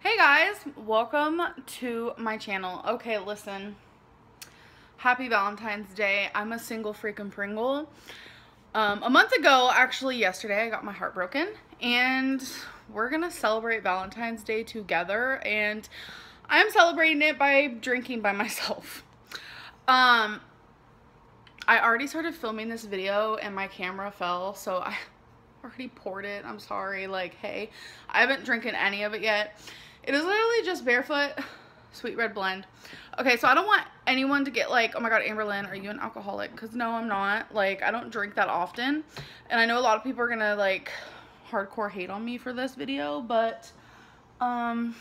Hey guys, welcome to my channel. Okay, listen. Happy Valentine's Day. I'm a single freaking Pringle. Um, a month ago, actually yesterday, I got my heart broken and we're gonna celebrate Valentine's Day together and I'm celebrating it by drinking by myself. Um, I already started filming this video and my camera fell, so I already poured it. I'm sorry, like, hey, I haven't drinking any of it yet. It is literally just Barefoot Sweet Red Blend. Okay, so I don't want anyone to get like, oh my god, Amberlynn, are you an alcoholic? Because no, I'm not. Like, I don't drink that often. And I know a lot of people are gonna like hardcore hate on me for this video, but um,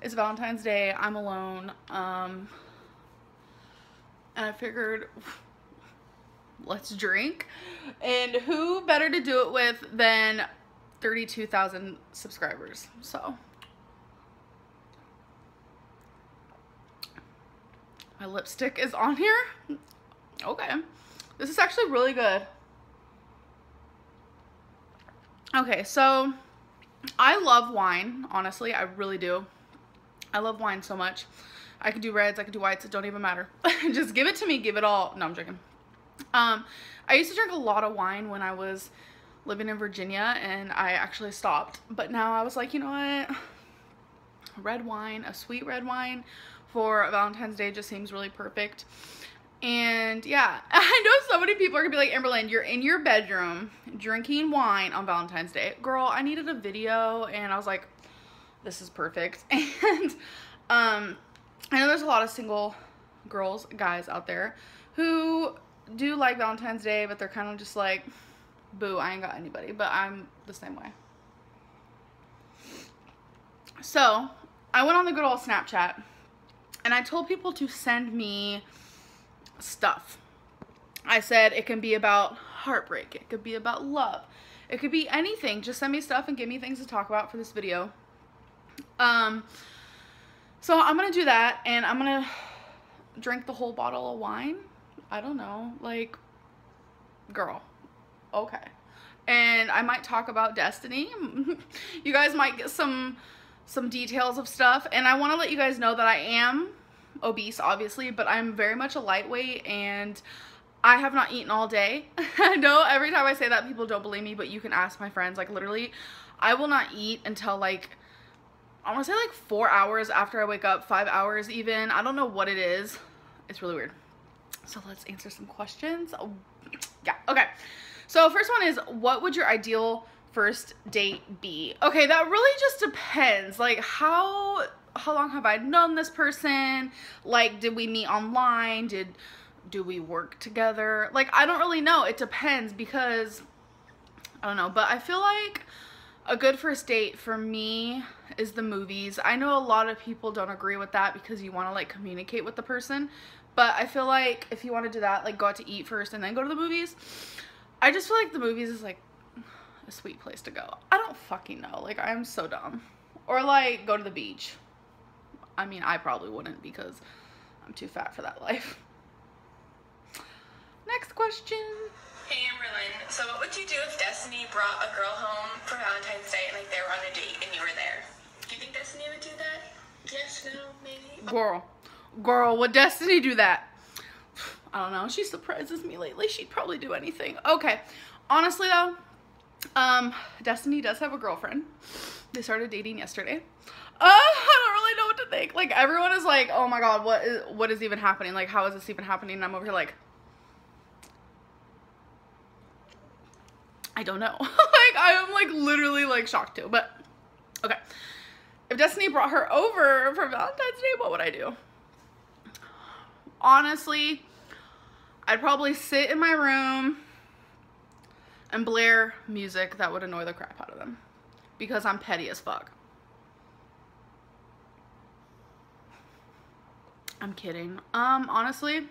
it's Valentine's Day. I'm alone. Um, and I figured let's drink. And who better to do it with than 32,000 subscribers. So my lipstick is on here. Okay. This is actually really good. Okay, so I love wine, honestly. I really do. I love wine so much. I could do reds, I could do whites, it don't even matter. Just give it to me, give it all. No, I'm joking. Um, I used to drink a lot of wine when I was living in Virginia and I actually stopped. But now I was like, you know what? Red wine, a sweet red wine for Valentine's Day just seems really perfect. And yeah, I know so many people are gonna be like, Amberlynn, you're in your bedroom drinking wine on Valentine's Day. Girl, I needed a video and I was like, this is perfect. And um, I know there's a lot of single girls, guys out there who do like Valentine's Day, but they're kind of just like, boo, I ain't got anybody. But I'm the same way. So I went on the good old Snapchat and I told people to send me stuff. I said it can be about heartbreak. It could be about love. It could be anything. Just send me stuff and give me things to talk about for this video. Um, so I'm to do that and I'm to drink the whole bottle of wine. I don't know, like, girl, okay. And I might talk about Destiny. you guys might get some some details of stuff. And I want to let you guys know that I am obese, obviously, but I'm very much a lightweight and I have not eaten all day. I know every time I say that, people don't believe me, but you can ask my friends. Like, literally, I will not eat until, like, I want to say, like, four hours after I wake up, five hours even. I don't know what it is. It's really weird. So let's answer some questions. Oh, yeah, okay. So first one is, what would your ideal first date be? Okay, that really just depends. Like how how long have I known this person? Like did we meet online? Did do we work together? Like I don't really know. It depends because I don't know, but I feel like a good first date for me is the movies. I know a lot of people don't agree with that because you want to like communicate with the person, but I feel like if you want to do that, like go out to eat first and then go to the movies. I just feel like the movies is like a sweet place to go. I don't fucking know. Like I'm so dumb. Or like go to the beach. I mean, I probably wouldn't because I'm too fat for that life. Next question. Hey Amberlynn, so what would you do if Destiny brought a girl home for Valentine's Day and like they were on a date and you were there? Do you think Destiny would do that? Yes, no, maybe? Girl. Girl, would Destiny do that? I don't know. She surprises me lately. She'd probably do anything. Okay. Honestly, though, um, Destiny does have a girlfriend. They started dating yesterday. Uh, I don't really know what to think. Like, everyone is like, oh my god, what is, what is even happening? Like, how is this even happening? And I'm over here like, I don't know. like, I am like literally like shocked too. But, okay. If Destiny brought her over for Valentine's Day, what would I do? honestly, I'd probably sit in my room and blare music that would annoy the crap out of them because I'm petty as fuck. I'm kidding. Um, honestly,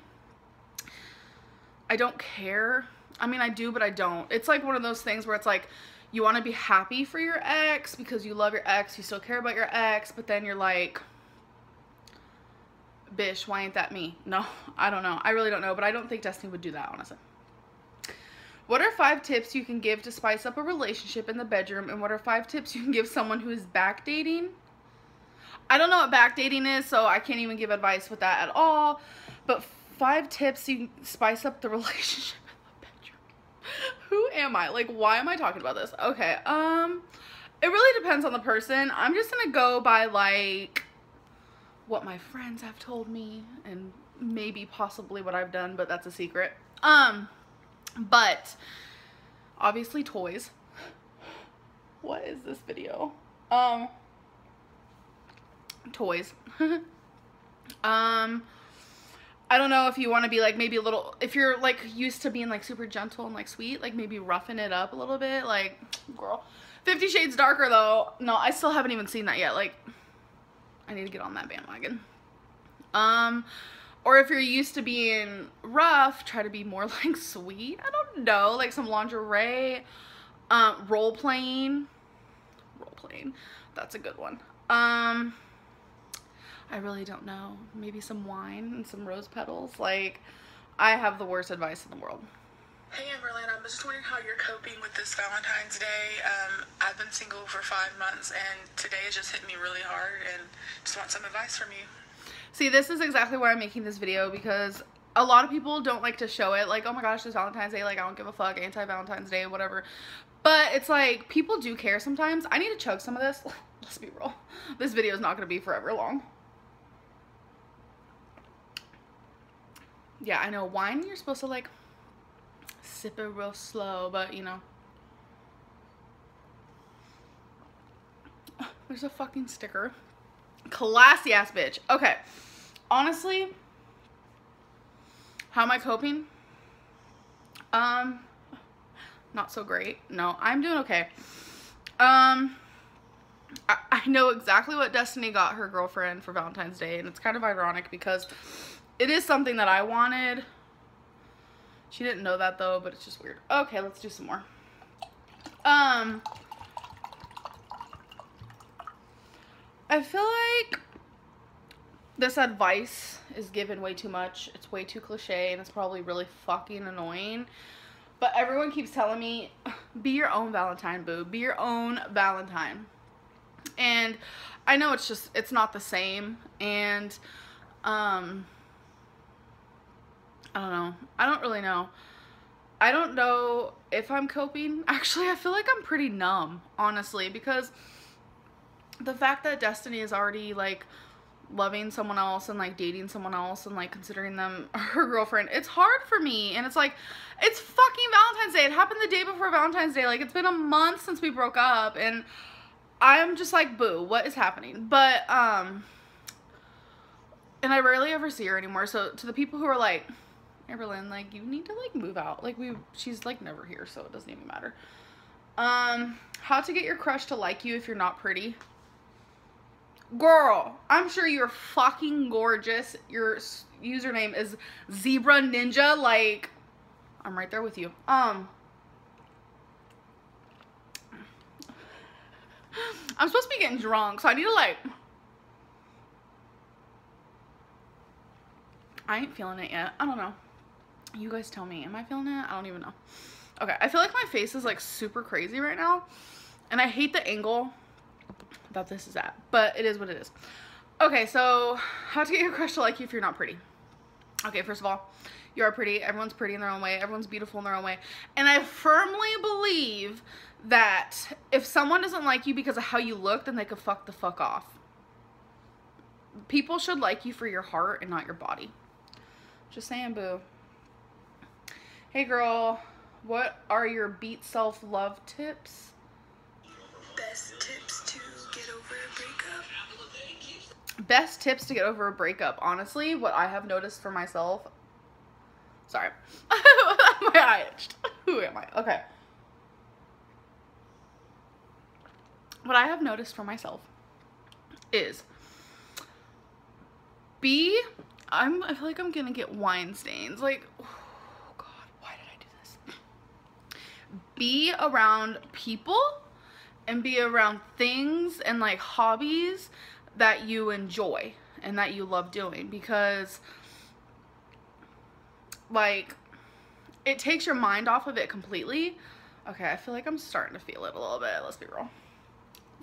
I don't care. I mean, I do, but I don't. It's like one of those things where it's like, you want to be happy for your ex because you love your ex, you still care about your ex, but then you're like, bish, why ain't that me? No, I don't know. I really don't know, but I don't think Destiny would do that, honestly. What are five tips you can give to spice up a relationship in the bedroom? And what are five tips you can give someone who is backdating? I don't know what backdating is, so I can't even give advice with that at all. But five tips you can spice up the relationship in the bedroom. Who am I? Like, why am I talking about this? Okay, um, it really depends on the person. I'm just gonna go by like what my friends have told me and maybe possibly what I've done, but that's a secret. Um, but obviously toys. What is this video? Um, toys. um, I don't know if you want to be like maybe a little, if you're like used to being like super gentle and like sweet, like maybe roughing it up a little bit, like, girl. Fifty Shades Darker though, no, I still haven't even seen that yet. Like, I need to get on that bandwagon. Um, or if you're used to being rough, try to be more like sweet. I don't know, like some lingerie, um, role playing, role playing. That's a good one. Um, I really don't know. Maybe some wine and some rose petals. Like, I have the worst advice in the world. Hey Amberlynn, I'm just wondering how you're coping with this Valentine's Day. Um, I've been single for five months and today has just hit me really hard and just want some advice from you. See, this is exactly why I'm making this video because a lot of people don't like to show it. Like, oh my gosh, it's Valentine's Day. Like, I don't give a fuck. Anti-Valentine's Day, whatever. But it's like, people do care sometimes. I need to chug some of this. Let's be real. This video is not going to be forever long. Yeah, I know. Wine, you're supposed to like sip it real slow, but you know. There's a fucking sticker. Classy ass bitch. Okay. Honestly, how am I coping? Um, not so great. No, I'm doing okay. Um, I, I know exactly what Destiny got her girlfriend for Valentine's Day, and it's kind of ironic because it is something that I wanted. She didn't know that though, but it's just weird. Okay, let's do some more. Um, I feel like this advice is given way too much. It's way too cliche and it's probably really fucking annoying. But everyone keeps telling me, be your own Valentine, boo. Be your own Valentine. And I know it's just, it's not the same. And, um, I don't know. I don't really know. I don't know if I'm coping. Actually, I feel like I'm pretty numb, honestly, because the fact that Destiny is already like loving someone else and like dating someone else and like considering them her girlfriend, it's hard for me. And it's like, it's fucking Valentine's Day. It happened the day before Valentine's Day. Like, it's been a month since we broke up. And I'm just like, boo, what is happening? But, um, and I rarely ever see her anymore. So to the people who are like, Amberlynn, like, you need to, like, move out. Like, we, she's, like, never here, so it doesn't even matter. Um, how to get your crush to like you if you're not pretty. Girl, I'm sure you're fucking gorgeous. Your username is Zebra Ninja. Like, I'm right there with you. Um, I'm supposed to be getting drunk, so I need to, like, I ain't feeling it yet. I don't know. You guys tell me. Am I feeling it? I don't even know. Okay, I feel like my face is like super crazy right now. And I hate the angle that this is at. But it is what it is. Okay, so how to get your crush to like you if you're not pretty. Okay, first of all, you are pretty. Everyone's pretty in their own way. Everyone's beautiful in their own way. And I firmly believe that if someone doesn't like you because of how you look, then they could fuck the fuck off. People should like you for your heart and not your body. Just saying, boo. Hey girl, what are your beat self-love tips? Best tips to get over a breakup. Best tips to get over a breakup. Honestly, what I have noticed for myself. Sorry. My eye itched. Who am I? Okay. What I have noticed for myself is be I'm I feel like I'm gonna get wine stains. Like be around people and be around things and like hobbies that you enjoy and that you love doing because like it takes your mind off of it completely. Okay, I feel like I'm starting to feel it a little bit. Let's be real.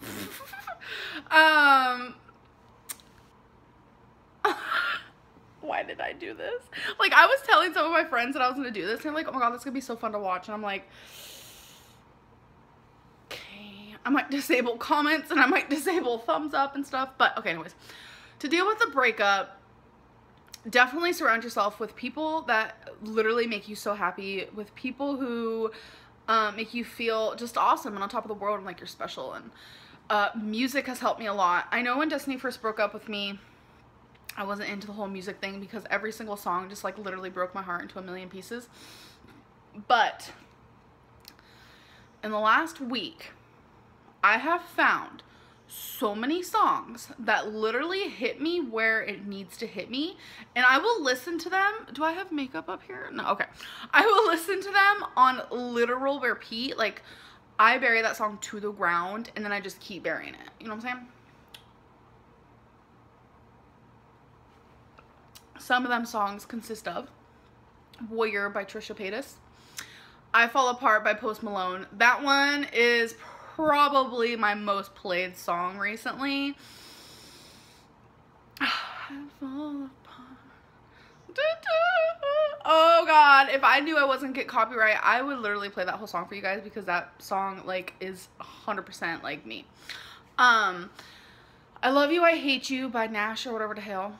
um why did I do this? Like I was telling some of my friends that I was gonna do this and like, oh my god, this is gonna be so fun to watch. And I'm like. I might disable comments and I might disable thumbs up and stuff. But okay, anyways. To deal with the breakup, definitely surround yourself with people that literally make you so happy, with people who um, make you feel just awesome and on top of the world and like you're special. And uh, music has helped me a lot. I know when Destiny first broke up with me, I wasn't into the whole music thing because every single song just like literally broke my heart into a million pieces. But in the last week, I have found so many songs that literally hit me where it needs to hit me and I will listen to them. Do I have makeup up here? No, okay. I will listen to them on literal repeat. Like I bury that song to the ground and then I just keep burying it. You know what I'm saying? Some of them songs consist of Warrior by Trisha Paytas. I Fall Apart by Post Malone. That one is probably my most played song recently. Oh god, if I knew I wasn't get copyright, I would literally play that whole song for you guys because that song like is 100% like me. Um I Love You, I Hate You by Nash or whatever the hell.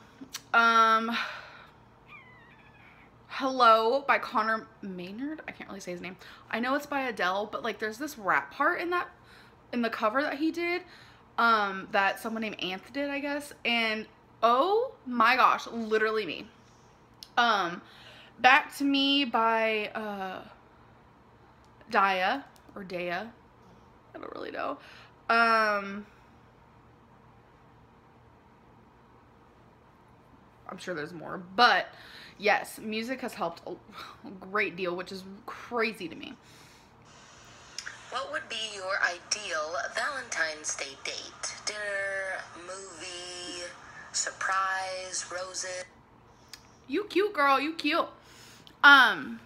Um Hello by Conor Maynard. I can't really say his name. I know it's by Adele, but like there's this rap part in that in the cover that he did um that someone named Anth did, I guess. And oh my gosh, literally me. Um Back to Me by uh Daya or Daya. I don't really know. Um I'm sure there's more, but yes, music has helped a great deal, which is crazy to me. What would be your ideal Valentine's Day date? Dinner, movie, surprise, roses? You cute girl, you cute. Um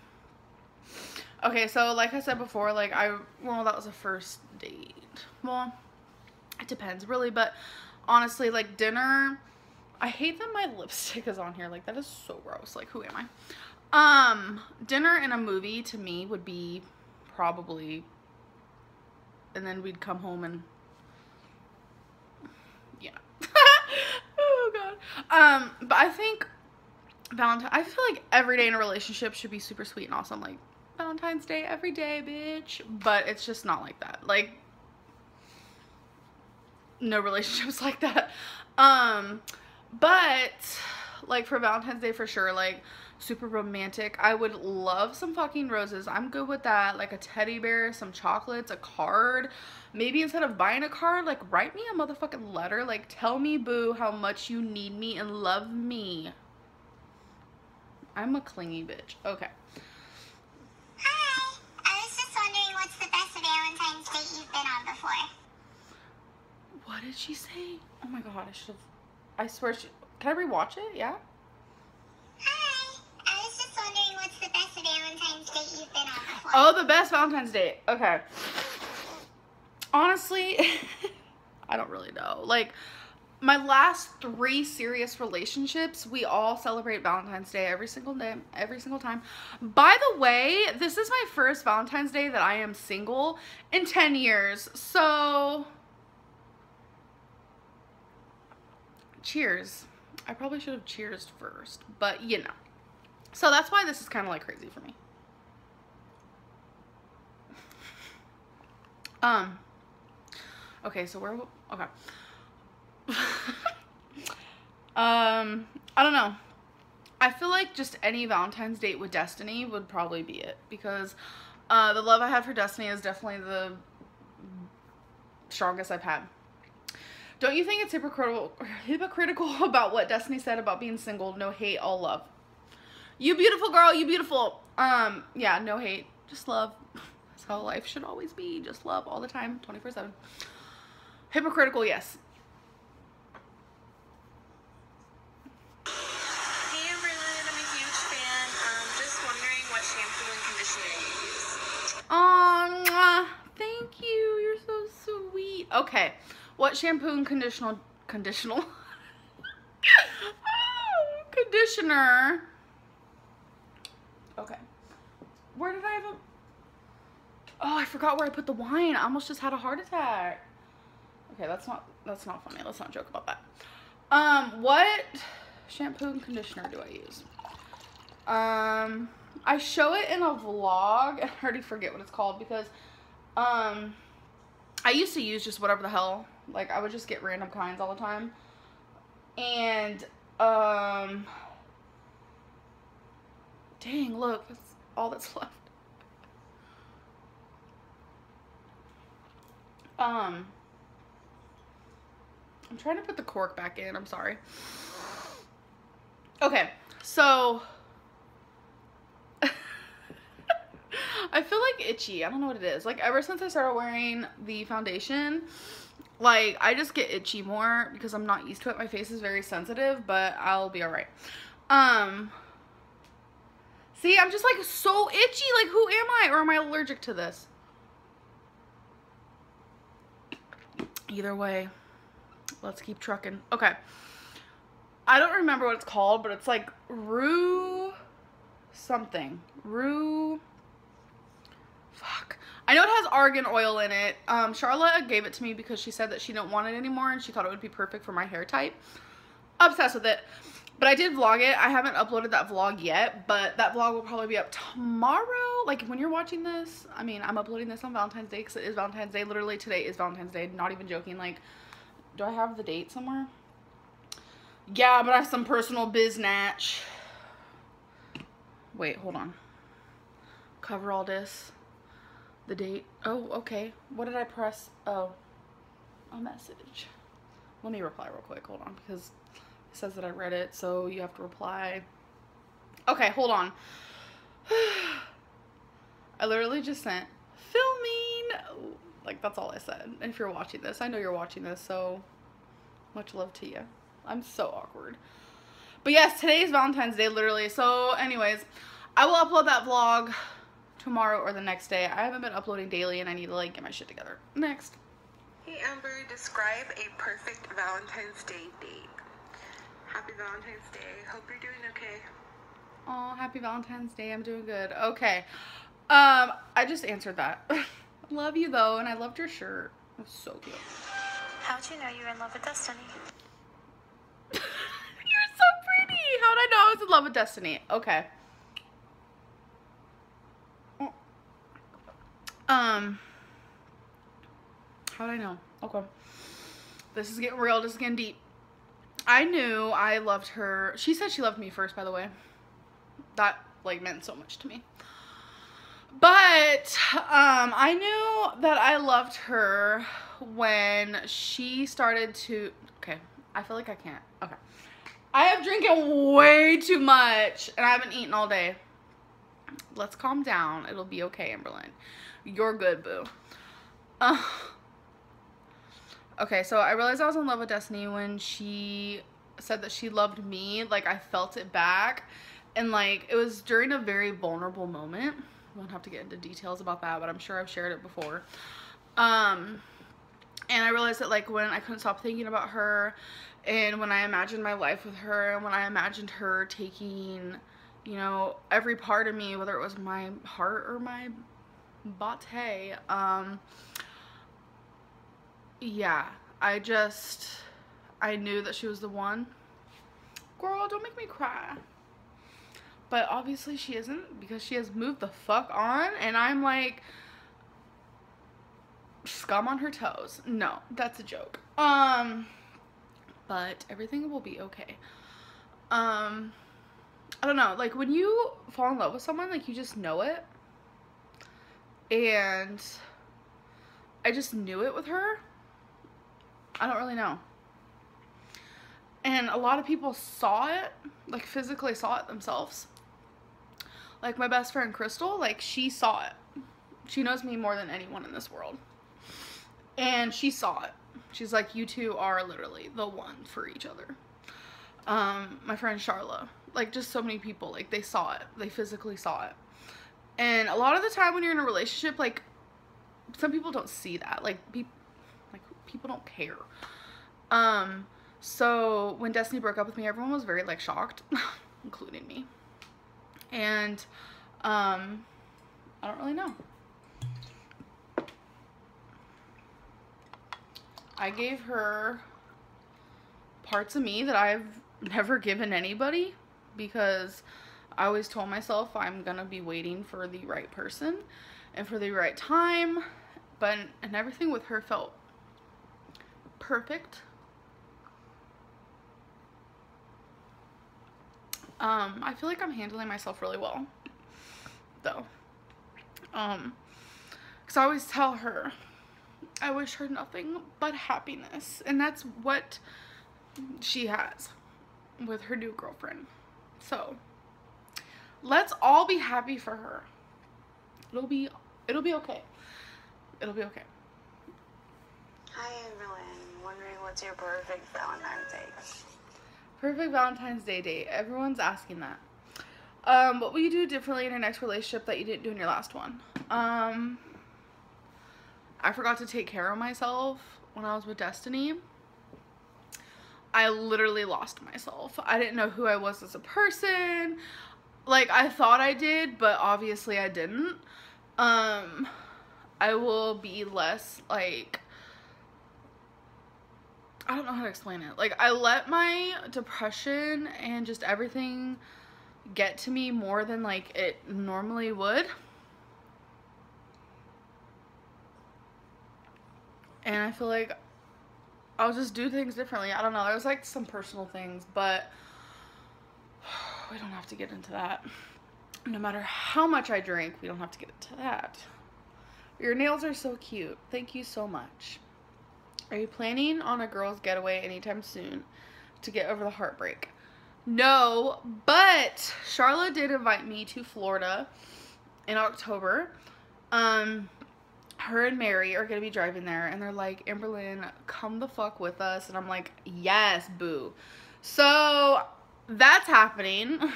Okay, so like I said before, like I well that was a first date. Well, it depends really, but honestly like dinner I hate that my lipstick is on here. Like that is so gross. Like who am I? Um dinner and a movie to me would be probably and then we'd come home and yeah. oh god. Um but I think Valentine I feel like every day in a relationship should be super sweet and awesome like Valentine's Day every day, bitch. But it's just not like that. Like no relationships like that. Um but like for Valentine's Day for sure, like super romantic. I would love some fucking roses. I'm good with that. Like a teddy bear, some chocolates, a card. Maybe instead of buying a card, like write me a motherfucking letter. Like tell me, boo, how much you need me and love me. I'm a clingy bitch. Okay. Hi. I was just wondering what's the best Valentine's date you've been on before? What did she say? Oh my god, I should have. I swear she. Can I rewatch it? Yeah? Oh, the best Valentine's Day. Okay. Honestly, I don't really know. Like, my last three serious relationships, we all celebrate Valentine's Day every single day, every single time. By the way, this is my first Valentine's Day that I am single in 10 years. So, cheers. I probably should have cheersed first, but you know. So that's why this is kind of like crazy for me. Um, okay, so where, okay. um, I don't know. I feel like just any Valentine's date with Destiny would probably be it because uh, the love I have for Destiny is definitely the strongest I've had. Don't you think it's hypocritical, hypocritical about what Destiny said about being single? No hate, all love. You beautiful girl, you beautiful. Um, yeah, no hate, just love. that's how life should always be. Just love all the time, 24 7. Hypocritical, yes. Um, thank you. You're so sweet. Okay. What shampoo and conditional conditional oh, conditioner? Okay. Where did I have a Oh, I forgot where I put the wine. I almost just had a heart attack. Okay, that's not that's not funny. Let's not joke about that. Um, what shampoo and conditioner do I use? Um, I show it in a vlog. I already forget what it's called because um I used to use just whatever the hell. Like I would just get random kinds all the time. And um dang, look, that's all that's left. Um I'm trying to put the cork back in. I'm sorry. Okay, so I feel like itchy. I don't know what it is. Like ever since I started wearing the foundation, like I just get itchy more because I'm not used to it. My face is very sensitive, but I'll be all right. Um See, I'm just like so itchy. Like who am I or am I allergic to this? Either way, let's keep trucking. Okay. I don't remember what it's called, but it's like Rue something. Rue Fuck. I know it has argan oil in it. Um, Charlotte gave it to me because she said that she didn't want it anymore and she thought it would be perfect for my hair type. Obsessed with it. But I did vlog it. I haven't uploaded that vlog yet, but that vlog will probably be up tomorrow. Like when you're watching this, I mean, I'm uploading this on Valentine's Day because it is Valentine's Day. Literally today is Valentine's Day. Not even joking. Like, do I have the date somewhere? Yeah, but I have some personal biznatch. Wait, hold on. Cover all this. The date. Oh, okay. What did I press? Oh, a message. Let me reply real quick. Hold on, because says that I read it, so you have to reply. Okay, hold on. I literally just sent filming. Like, that's all I said. And if you're watching this, I know you're watching this, so much love to you. I'm so awkward. But yes, today is Valentine's Day, literally. So, anyways, I will upload that vlog tomorrow or the next day. I haven't been uploading daily, and I need to, like, get my shit together. Next. Hey Amber, describe a perfect Valentine's Day date. Happy Valentine's Day. Hope you're doing okay. Oh, happy Valentine's Day. I'm doing good. Okay. Um, I just answered that. love you though, and I loved your shirt. It's so cute. How'd you know you were in love with Destiny? You're so pretty. How'd I know I was in love with Destiny? Okay. Um. How'd I know? Okay. This is getting real. This is getting deep. I knew I loved her. She said she loved me first, by the way. That like meant so much to me. But um, I knew that I loved her when she started to. Okay, I feel like I can't. Okay, I have drinking way too much, and I haven't eaten all day. Let's calm down. It'll be okay, Amberlynn. You're good, boo. Uh, okay, so I realized I was in love with Destiny when she said that she loved me. Like, I felt it back. And, like, it was during a very vulnerable moment. We won't have to get into details about that, but I'm sure I've shared it before. Um, and I realized that, like, when I couldn't stop thinking about her, and when I imagined my life with her, and when I imagined her taking, you know, every part of me, whether it was my heart or my bate, um, yeah, I just, I knew that she was the one. Girl, don't make me cry. But obviously she isn't because she has moved the fuck on and I'm like scum on her toes. No, that's a joke. Um but everything will be okay. Um I don't know, like when you fall in love with someone, like you just know it. And I just knew it with her. I don't really know. And a lot of people saw it, like physically saw it themselves. Like my best friend Crystal, like she saw it. She knows me more than anyone in this world. And she saw it. She's like, you two are literally the one for each other. Um, my friend Charla, like just so many people, like they saw it. They physically saw it. And a lot of the time when you're in a relationship, like some people don't see that. Like people don't care. Um so when Destiny broke up with me, everyone was very like shocked, including me. And um I don't really know. I gave her parts of me that I've never given anybody because I always told myself I'm gonna be waiting for the right person and for the right time, but and everything with her felt perfect. Um, I feel like I'm handling myself really well, though. Um, because I always tell her I wish her nothing but happiness, and that's what she has with her new girlfriend. So, let's all be happy for her. It'll be it'll be okay. It'll be okay. Hi, Evelyn. Wondering what's your perfect Valentine's Day? Perfect Valentine's Day date. Everyone's asking that. Um, what will you do differently in your next relationship that you didn't do in your last one? Um, I forgot to take care of myself when I was with Destiny. I literally lost myself. I didn't know who I was as a person. Like I thought I did, but obviously I didn't. Um I will be less like I don't know how to explain it. Like I let my depression and just everything get to me more than like it normally would. And I feel like I'll just do things differently. I don't know. There's like some personal things, but we don't have to get into that. No matter how much I drink, we don't have to get into that. Your nails are so cute. Thank you so much. Are you planning on a girl's getaway anytime soon to get over the heartbreak? No, but Charlotte did invite me to Florida in October. Um, her and Mary are gonna be driving there, and they're like, Amberlynn, come the fuck with us, and I'm like, yes, boo. So that's happening.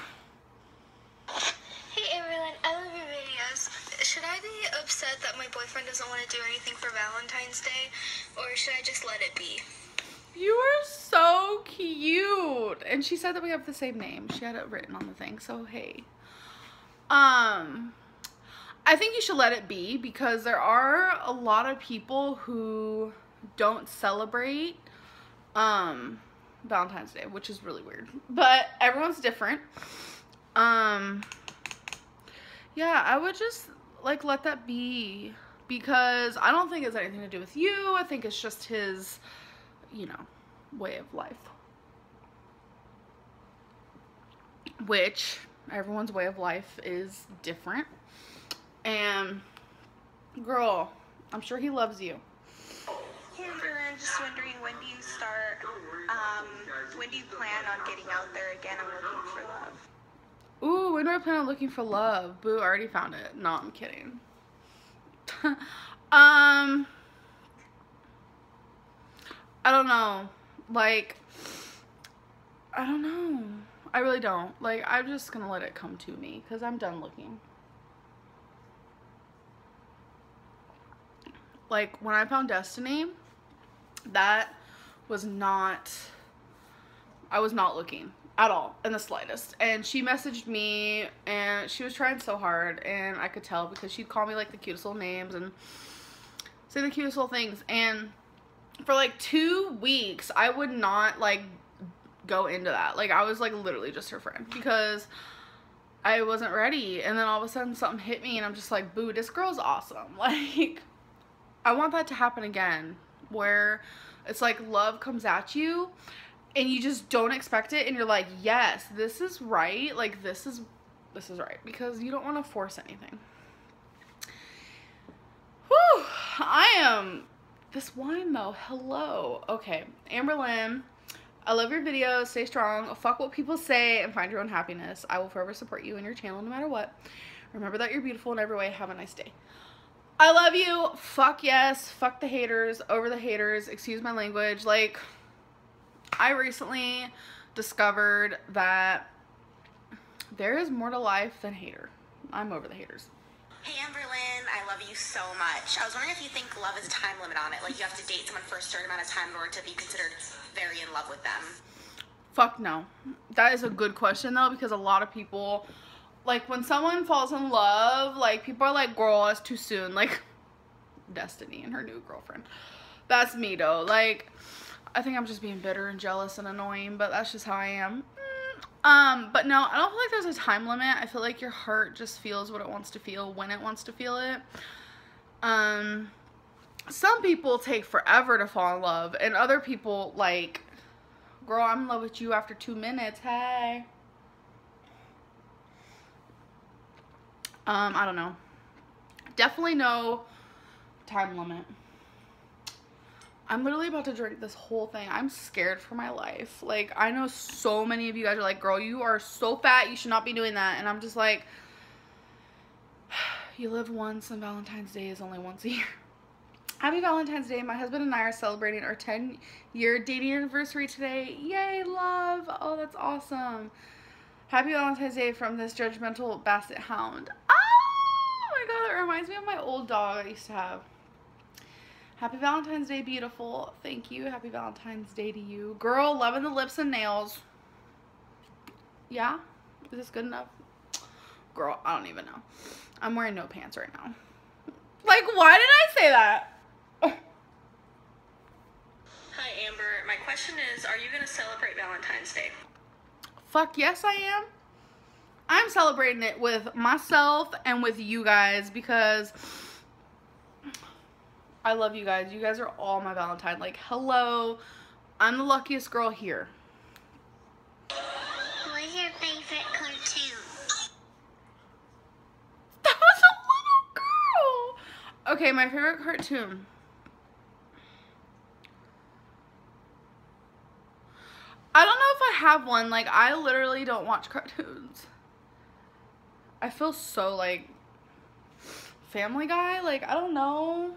Hey Evelyn, I love your videos. Should I be upset that my boyfriend doesn't want to do anything for Valentine's Day, or should I just let it be? You are so cute. And she said that we have the same name. She had it written on the thing. So hey. Um I think you should let it be because there are a lot of people who don't celebrate um Valentine's Day, which is really weird. But everyone's different. Um yeah, I would just like let that be because I don't think it's anything to do with you. I think it's just his you know, way of life. Which everyone's way of life is different. And girl, I'm sure he loves you. Hey, Evelyn. Just wondering when do you start? Um, when do you plan on getting out there again and looking for love? Ooh, when do I plan on looking for love? Boo, I already found it. No, I'm kidding. um I don't know. Like I don't know. I really don't. Like I'm just to let it come to me cuz I'm done looking. Like when I found Destiny, that was not I was not looking at all in the slightest. And she messaged me and she was trying so hard and I could tell because she'd call me like the cutest little names and say the cutest little things and for like 2 weeks I would not like go into that. Like I was like literally just her friend because I wasn't ready and then all of a sudden something hit me and I'm just like, "Boo, this girl's awesome." Like I want that to happen again where it's like love comes at you and you just don't expect it and you're like, "Yes, this is right. Like this is this is right." Because you don't want to force anything. Whew, I am this wine though. Hello. Okay, Amberlynn, I love your videos. Stay strong. Fuck what people say and find your own happiness. I will forever support you and your channel no matter what. Remember that you're beautiful in every way. Have a nice day. I love you. Fuck yes. Fuck the haters. Over the haters. Excuse my language. Like, I recently discovered that there is more to life than hater. I'm over the haters. Hey Amberlynn, I love you so much. I was wondering if you think love is a time limit on it. Like you have to date someone for a certain amount of time in order to be considered very in love with them. Fuck no. That is a good question though because a lot of people like when someone falls in love, like people are like, "Girl, it's too soon." Like Destiny and her new girlfriend. That's me though. Like I think I'm just being bitter and jealous and annoying, but that's just how I am. Mm, Um, but no, I don't feel like there's a time limit. I feel like your heart just feels what it wants to feel when it wants to feel it. Um, some people take forever to fall in love, and other people like, girl, I'm in love with you after two minutes. Hey. Um, I don't know. Definitely no time limit. I'm literally about to drink this whole thing. I'm scared for my life. Like, I know so many of you guys are like, girl, you are so fat. You should not be doing that. And I'm just like, you live once and Valentine's Day is only once a year. Happy Valentine's Day. My husband and I are celebrating our 10 year dating anniversary today. Yay, love. Oh, that's awesome. Happy Valentine's Day from this judgmental basset hound. Oh my god, that reminds me of my old dog I used to have. Happy Valentine's Day, beautiful. Thank you. Happy Valentine's Day to you. Girl, loving the lips and nails. Yeah? Is this good enough? Girl, I don't even know. I'm wearing no pants right now. Like, why did I say that? Hi Amber, my question is, are you gonna celebrate Valentine's Day? Fuck yes, I am. I'm celebrating it with myself and with you guys because I love you guys. You guys are all my Valentine. Like, hello. I'm the luckiest girl here. What's your favorite cartoon? That was a little girl. Okay, my favorite cartoon. I don't know if I have one. Like, I literally don't watch cartoons. I feel so like Family Guy. Like, I don't know.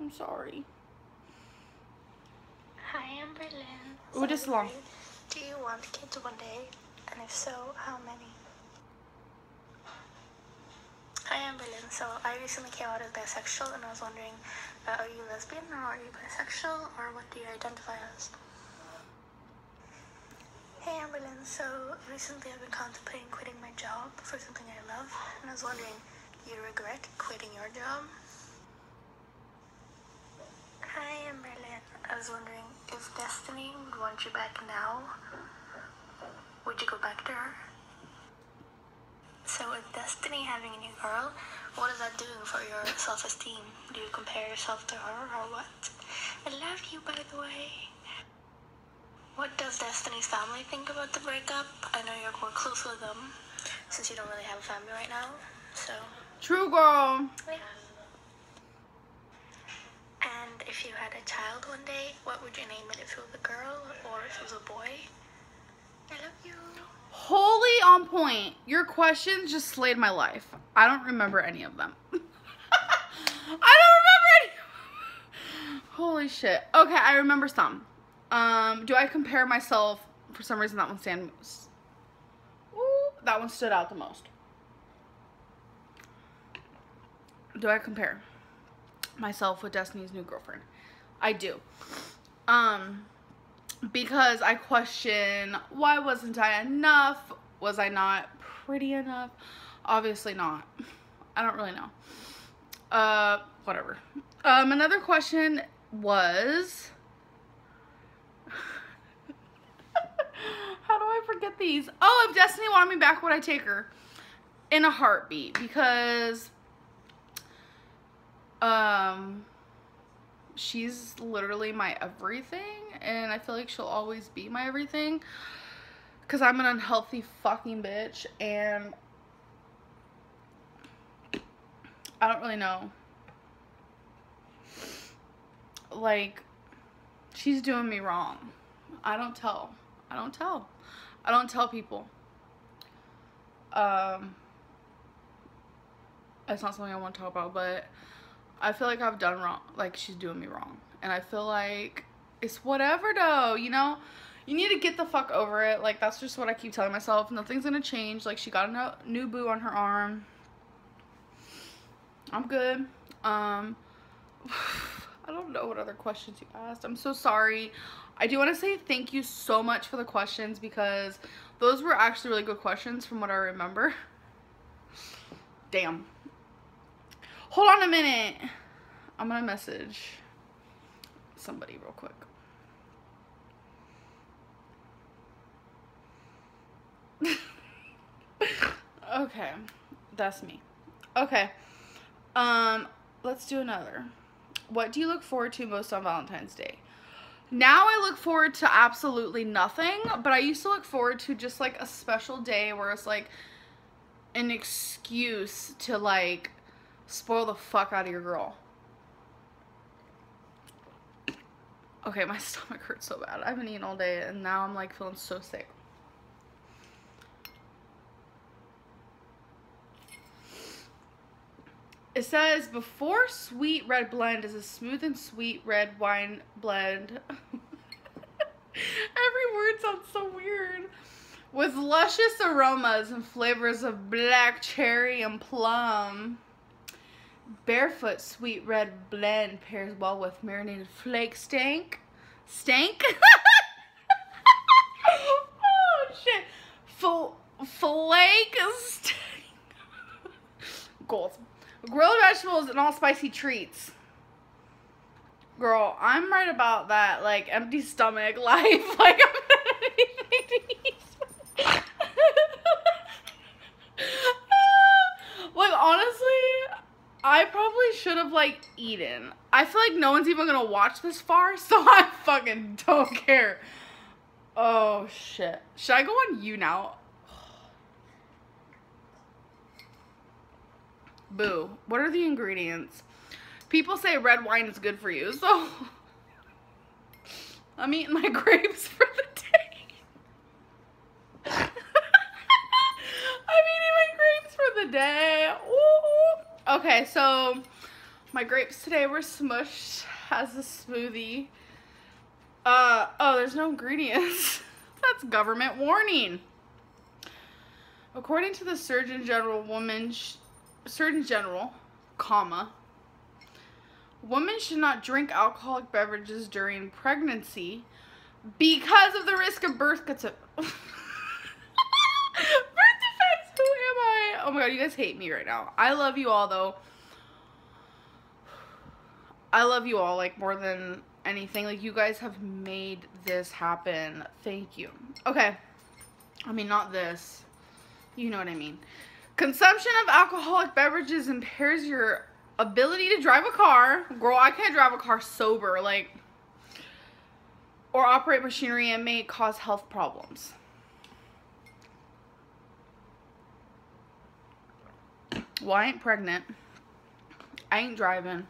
I'm sorry. Hi, Amberlynn. Ooh, this is long. Do you want kids one day? And if so, how many? Hi, Amberlynn. So I recently came out as bisexual, and I was wondering, uh, are you lesbian or are you bisexual, or what do you identify as? Hey, Amberlynn. So recently I've been contemplating quitting my job for something I love, and I was wondering, you regret quitting your job? Hi, Amberlynn. I was wondering if Destiny would want you back now, would you go back to her? So, with Destiny having a new girl, what is that doing for your self esteem? Do you compare yourself to her or what? I love you, by the way. What does Destiny's family think about the breakup? I know you're more close with them since you don't really have a family right now. So, True girl. yeah. And if you had a child one day, what would you name it if it was a girl or if it was a boy? I love you. Holy on point. Your questions just slayed my life. I don't remember any of them. I don't remember any. Holy shit. Okay, I remember some. Um, do I compare myself? For some reason, that one stand. Ooh, that one stood out the most. Do I compare myself with Destiny's new girlfriend? I do. Um, because I question why wasn't I enough? Was I not pretty enough? Obviously not. I don't really know. Uh, whatever. Um, another question was. How do I forget these? Oh, if Destiny wanted me back, would I take her? In a heartbeat, because um she's literally my everything and I feel like she'll always be my everything cuz I'm an unhealthy fucking bitch and I don't really know. Like she's doing me wrong. I don't tell. I don't tell. I don't tell people. Um it's not something I want to talk about, but I feel like I've done wrong. Like she's doing me wrong. And I feel like it's whatever though, you know? You need to get the fuck over it. Like that's just what I keep telling myself. Nothing's gonna change. Like she got a new boo on her arm. I'm good. Um, I don't know what other questions you asked. I'm so sorry. I do want to say thank you so much for the questions because those were actually really good questions from what I remember. Damn. Hold on a minute. I'm gonna message somebody real quick. okay, that's me. Okay, um, let's do another. What do you look forward to most on Valentine's Day? Now I look forward to absolutely nothing, but I used to look forward to just like a special day where it's like an excuse to like spoil the fuck out of your girl. Okay, my stomach hurts so bad. I haven't eaten all day and now I'm like feeling so sick. It says Barefoot sweet red blend is a smooth and sweet red wine blend. Every word sounds so weird. With luscious aromas and flavors of black cherry and plum. Barefoot sweet red blend pairs well with marinated flake stank. Stank? oh shit. F- flake stank. Goals. Grilled vegetables and all spicy treats. Girl, I'm right about that, like, empty stomach life. Like, I'm should have, like, eaten. I feel like no one's even gonna watch this far, so I fucking don't care. Oh, shit. Should I go on you now? Boo. What are the ingredients? People say red wine is good for you, so I'm eating my grapes for the day. I'm eating my grapes for the day. Ooh. Okay, so my grapes today were smushed as a smoothie. Uh, oh, there's no ingredients. That's government warning. According to the Surgeon General, woman Surgeon General, comma, women should not drink alcoholic beverages during pregnancy because of the risk of birth defects. birth defects. Who am I? Oh my god, you guys hate me right now. I love you all though. I love you all like more than anything. Like you guys have made this happen. Thank you. Okay. I mean not this. You know what I mean. Consumption of alcoholic beverages impairs your ability to drive a car. Girl, I can't drive a car sober, like, or operate machinery and may cause health problems. Well, I ain't pregnant. I ain't driving.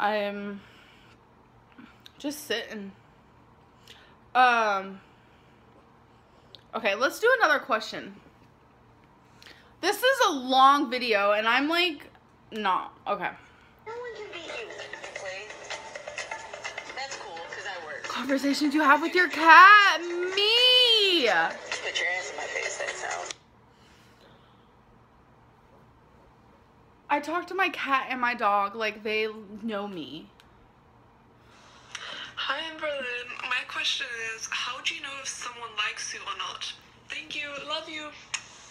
I'm just sitting. Um, okay, let's do another question. This is a long video, and I'm like, not. Okay. No one can beat you. That's cool, because I work. Conversations you have with your cat. Me. Put your ass in my face, that's how. I talk to my cat and my dog like they know me. Hi, Berlin. My question is, how do you know if someone likes you or not? Thank you. Love you.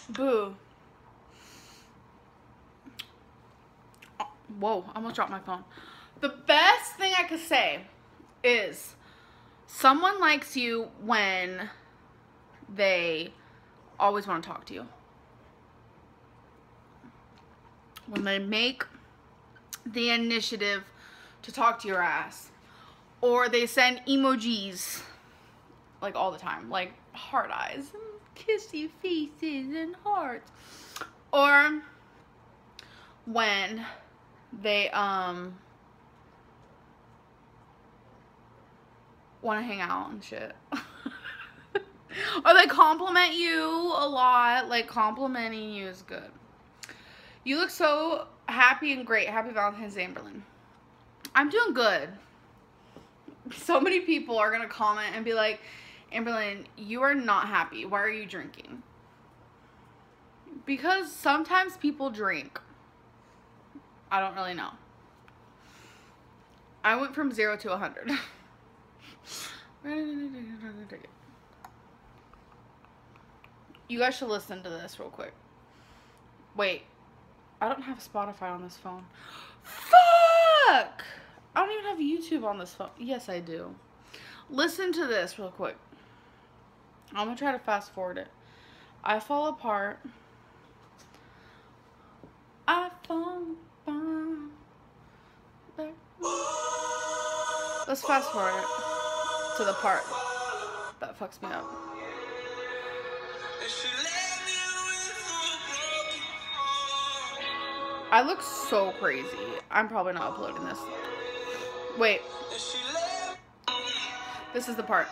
Boo. Whoa, I almost dropped my phone. The best thing I could say is someone likes you when they always want to talk to you. When they make the initiative to talk to your ass. Or they send emojis like all the time, like heart eyes and kissy faces and hearts. Or when they um want to hang out and shit. or they compliment you a lot. Like complimenting you is good. You look so happy and great. Happy Valentine's Day. I'm doing good. So many people are gonna comment and be like, Amberlynn, you are not happy. Why are you drinking? Because sometimes people drink. I don't really know. I went from zero to a hundred. you guys should listen to this real quick. Wait, I don't have Spotify on this phone. Fuck! I don't even have YouTube on this phone. Yes, I do. Listen to this real quick. I'm gonna try to fast forward it. I fall apart. I fall apart. Let's fast forward it to the part that fucks me up. I look so crazy. I'm probably not uploading this. Wait. This is the part.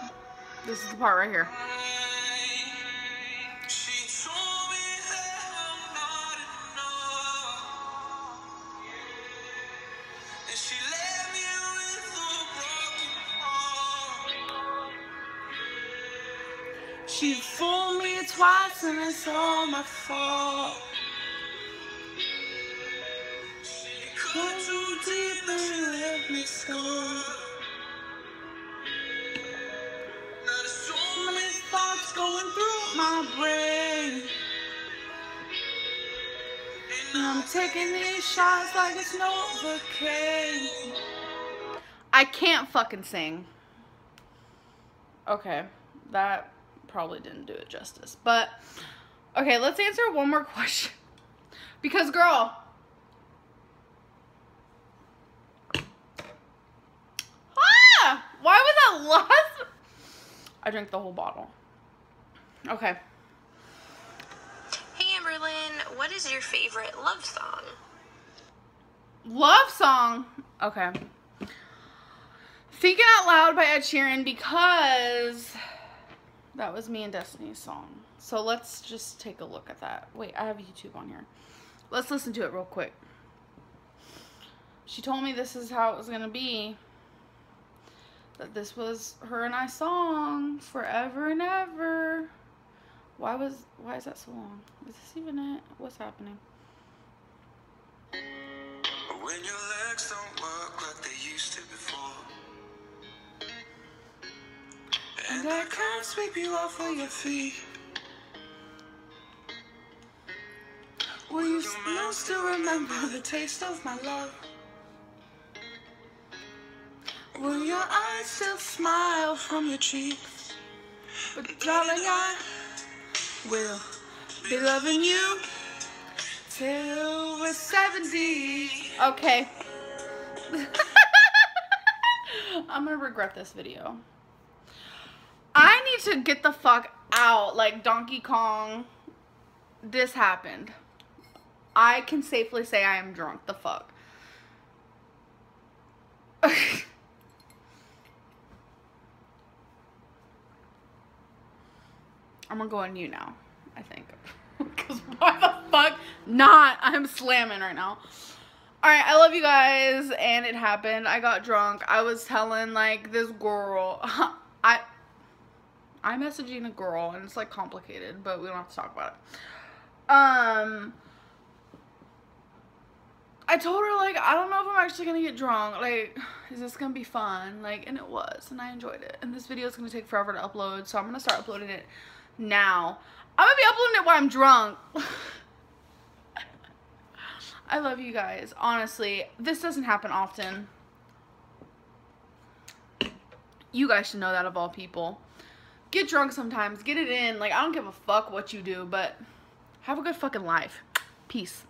This is the part right here. She fooled me twice and it's all my fault. I'm taking these shots like it's. I can't fucking sing. Okay, that probably didn't do it justice. But, okay, let's answer one more question. Because, girl, ah, why was that last? I drank the whole bottle. Okay. Hey Amberlynn, what is your favorite love song? Love song. Okay. Thinking Out Loud by Ed Sheeran because that was me and Destiny's song. So let's just take a look at that. Wait, I have YouTube on here. Let's listen to it real quick. She told me this is how it was going to be. That this was her and I song forever and ever. Why was why is that so long? Is this even it? What's happening? When your legs don't work like they used to before. And I can't sweep you off of your feet. Will you still, still remember the taste of my love? Will your eyes still smile from your cheeks? But darling, I will be loving you till we're 70. Okay. I'm gonna regret this video. I need to get the fuck out. Like Donkey Kong. This happened. I can safely say I am drunk. The fuck. I'm gonna go on you now, I think. Because why the fuck not? I'm slamming right now. Alright, I love you guys, and it happened. I got drunk. I was telling, like, this girl. I. I'm messaging a girl, and it's, like, complicated, but we don't have to talk about it. Um. I told her, like, I don't know if I'm actually gonna get drunk. Like, is this gonna be fun? Like, and it was, and I enjoyed it. And this video is gonna take forever to upload, so I'm gonna start uploading it now. I'm gonna be uploading it while I'm drunk. I love you guys. Honestly, this doesn't happen often. You guys should know that of all people. Get drunk sometimes. Get it in. Like, I don't give a fuck what you do, but have a good fucking life. Peace.